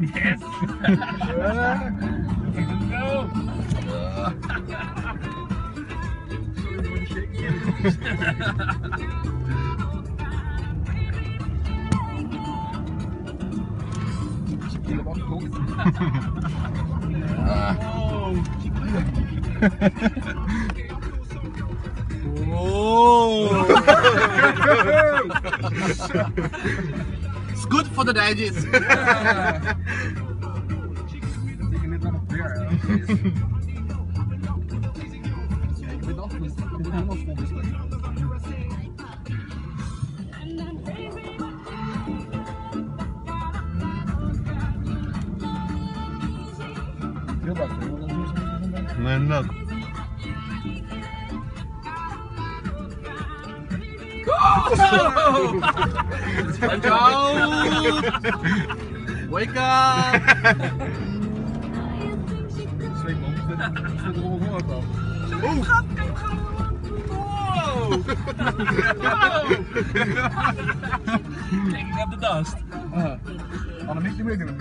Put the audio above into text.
yes. Whoa! Let's go! Oh. It's good for the digest. Ik net nog weer. Ja, ik ben af, ik ben helemaal vol dus. Heel wat, hoor. Dat is niet zo Nee, net. Watch out! Wake up! Zweet man, zet zet allemaal voor af. Kijk, gaat, kijk, gaat. Wow! Kijk, ik heb de dust. Annemiek, die moet ik doen.